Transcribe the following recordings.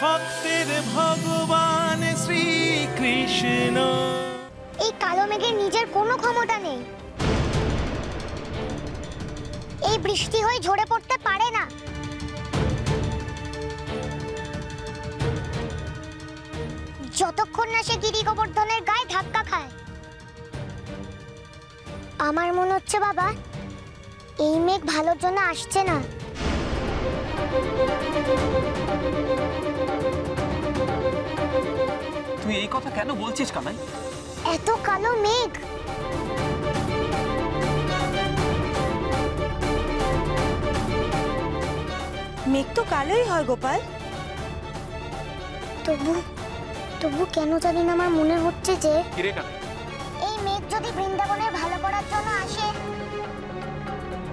ভক্তের ভগবান শ্রীকৃষ্ণ। এই কালো মেঘের নিজের কোনো ক্ষমতা নেই। এই বৃষ্টি হয়ে ঝরে পড়তে পারে না। যতক্ষণ না সে গিরি গোবর্ধনের গায়ে ধাক্কা খায়। আমার মনে হচ্ছে বাবা, এই মেঘ ভালোর জন্য আসছে না। তুই এই কথা কেন বলছিস কানাই? এত কালো মেঘ। মেঘ তো কালোই হয় গোপাল। তবু তবু কেন জানি না আমার মনে হচ্ছে যে কিরে কানাই? এই মেঘ যদি বৃন্দাবনের ভালো করার জন্য আসে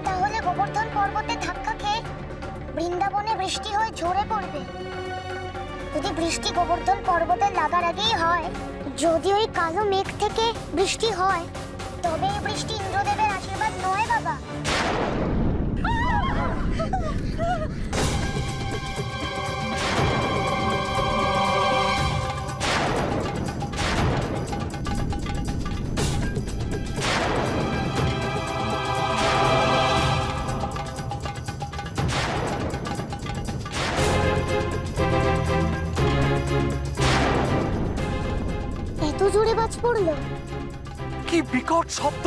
তাহলে গোবর্ধন পর্বতে ধাক্কা বৃন্দাবনে বৃষ্টি হয়ে ঝরে পড়বে। যদি বৃষ্টি গোবর্ধন পর্বতের লাগার আগেই হয়, যদি ওই কালো মেঘ থেকে বৃষ্টি হয়, তবে এই বৃষ্টি ইন্দ্রদেবের আশীর্বাদ নয় বাবা। জোরে বাজ পড়ল। কি বিকট শব্দ।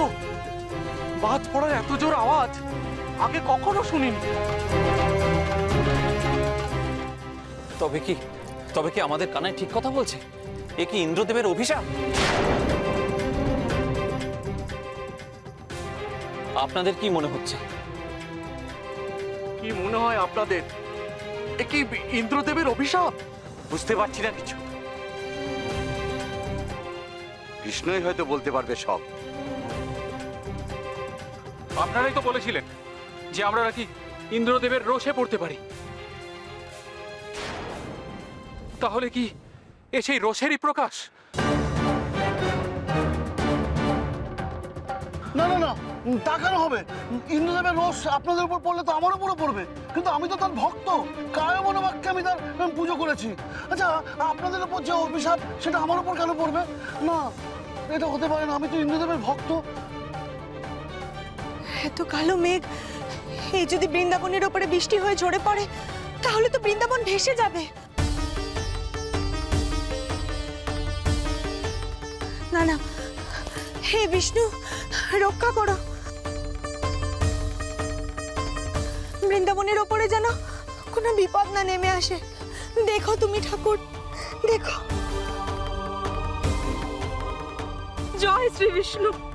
বাজ পড়ার এত জোর আওয়াজ আগে কখনো শুনিনি। তবে কি তবে কি আমাদের কানাই ঠিক কথা বলছে? এ কি ইন্দ্রদেবের অভিশাপ? আপনাদের কি মনে হচ্ছে? কি মনে হয় আপনাদের? এ কি ইন্দ্রদেবের অভিশাপ? বুঝতে পারছি না কিছু। কৃষ্ণই হয়তো বলতে পারবে সব। আপনারাই তো বলেছিলেন যে আমরা নাকি ইন্দ্রদেবের রোষে পড়তে পারি। তাহলে কি এ সেই রোষেরই প্রকাশ? না না না তা কেন হবে? ইন্দ্রদেবের রোষ আপনাদের উপর পড়লে তো আমার উপরও পড়বে। কিন্তু আমি তো তার ভক্ত। কায় মনোবাক্যে আমি তার পুজো করেছি। আচ্ছা আপনাদের উপর যে অভিশাপ সেটা আমার উপর কেন পড়বে? না এটা হতে পারে না, আমি তো ইন্দ্রদেবের ভক্ত। এত কালো মেঘ, এই যদি বৃন্দাবনের ওপরে বৃষ্টি হয়ে ঝরে পড়ে, তাহলে তো বৃন্দাবন ভেসে যাবে। না না, হে বিষ্ণু, রক্ষা করো। বৃন্দাবনের ওপরে যেন কোনো বিপদ না নেমে আসে। দেখো তুমি ঠাকুর, দেখো। जय श्री विष्णु।